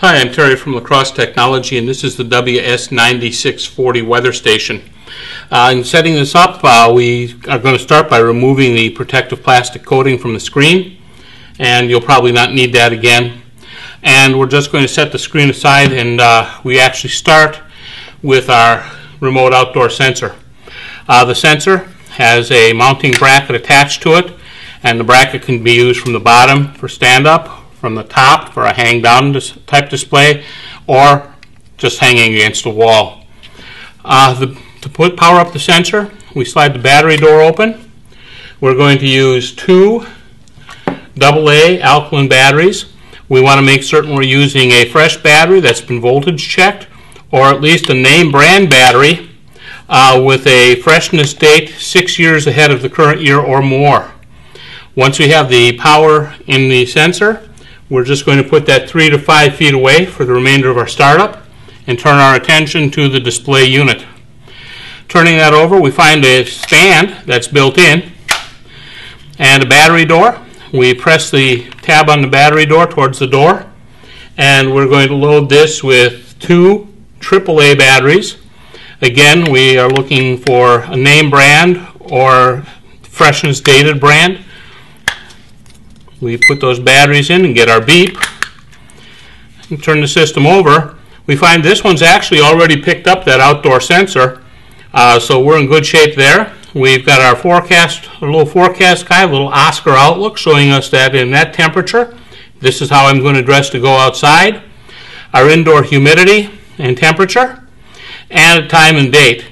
Hi, I'm Terry from La Crosse Technology, and this is the WS9640 weather station. Uh, in setting this up, uh, we are going to start by removing the protective plastic coating from the screen, and you'll probably not need that again. And we're just going to set the screen aside, and uh, we actually start with our remote outdoor sensor. Uh, the sensor has a mounting bracket attached to it, and the bracket can be used from the bottom for stand-up from the top for a hang down dis type display or just hanging against the wall. Uh, the, to put power up the sensor, we slide the battery door open. We're going to use two AA alkaline batteries. We want to make certain we're using a fresh battery that's been voltage checked or at least a name brand battery uh, with a freshness date six years ahead of the current year or more. Once we have the power in the sensor, we're just going to put that three to five feet away for the remainder of our startup and turn our attention to the display unit. Turning that over, we find a stand that's built in and a battery door. We press the tab on the battery door towards the door and we're going to load this with two AAA batteries. Again, we are looking for a name brand or freshness dated brand we put those batteries in and get our beep. And turn the system over. We find this one's actually already picked up that outdoor sensor, uh, so we're in good shape there. We've got our forecast, a little forecast guy, a little Oscar outlook showing us that in that temperature, this is how I'm going to dress to go outside. Our indoor humidity and temperature, and time and date.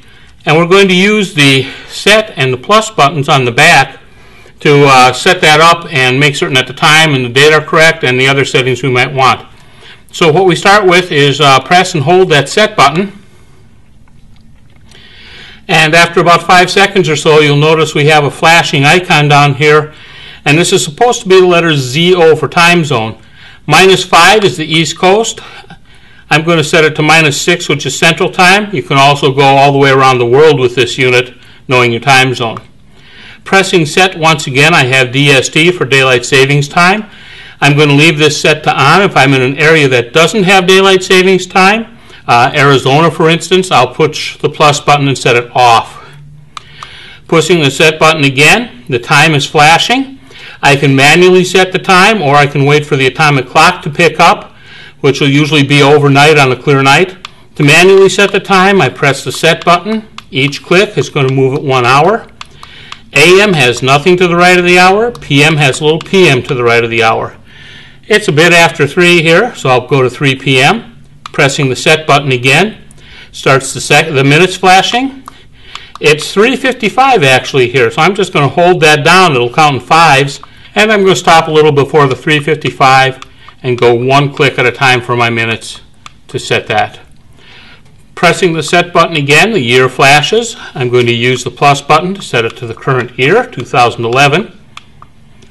And we're going to use the set and the plus buttons on the back to uh, set that up and make certain that the time and the date are correct and the other settings we might want. So what we start with is uh, press and hold that set button. And after about five seconds or so, you'll notice we have a flashing icon down here. And this is supposed to be the letter ZO for time zone. Minus 5 is the East Coast. I'm going to set it to minus 6, which is Central Time. You can also go all the way around the world with this unit, knowing your time zone. Pressing set once again, I have DST for daylight savings time. I'm going to leave this set to on if I'm in an area that doesn't have daylight savings time. Uh, Arizona, for instance, I'll push the plus button and set it off. Pushing the set button again, the time is flashing. I can manually set the time or I can wait for the atomic clock to pick up, which will usually be overnight on a clear night. To manually set the time, I press the set button. Each click is going to move it one hour. AM has nothing to the right of the hour. PM has a little PM to the right of the hour. It's a bit after 3 here, so I'll go to 3 p.m. Pressing the set button again. Starts the, sec the minutes flashing. It's 3.55 actually here, so I'm just going to hold that down. It'll count in fives. And I'm going to stop a little before the 3.55 and go one click at a time for my minutes to set that. Pressing the set button again, the year flashes. I'm going to use the plus button to set it to the current year, 2011.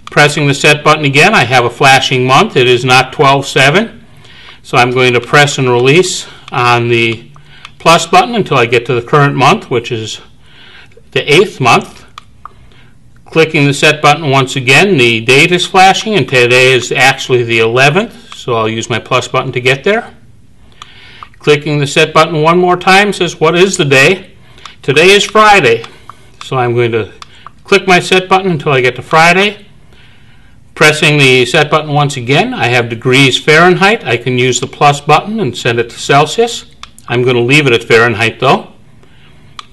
Pressing the set button again, I have a flashing month. It is not 12-7. So I'm going to press and release on the plus button until I get to the current month, which is the eighth month. Clicking the set button once again, the date is flashing, and today is actually the 11th, so I'll use my plus button to get there. Clicking the set button one more time says, what is the day? Today is Friday. So I'm going to click my set button until I get to Friday. Pressing the set button once again, I have degrees Fahrenheit. I can use the plus button and set it to Celsius. I'm going to leave it at Fahrenheit though.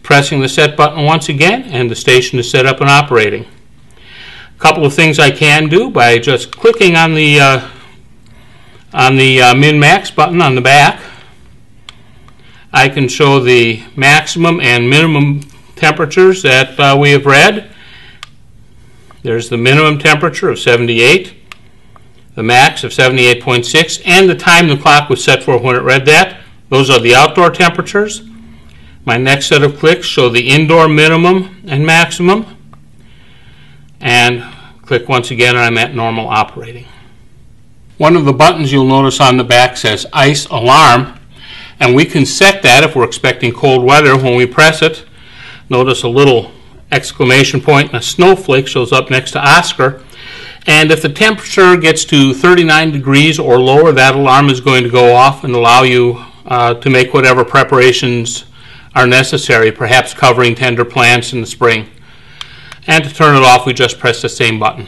Pressing the set button once again, and the station is set up and operating. A couple of things I can do by just clicking on the uh, on the uh, min-max button on the back. I can show the maximum and minimum temperatures that uh, we have read. There's the minimum temperature of 78, the max of 78.6, and the time the clock was set for when it read that. Those are the outdoor temperatures. My next set of clicks show the indoor minimum and maximum. And click once again and I'm at normal operating. One of the buttons you'll notice on the back says ice alarm and we can set that if we're expecting cold weather when we press it. Notice a little exclamation point and a snowflake shows up next to Oscar. And if the temperature gets to 39 degrees or lower, that alarm is going to go off and allow you uh, to make whatever preparations are necessary, perhaps covering tender plants in the spring. And to turn it off, we just press the same button.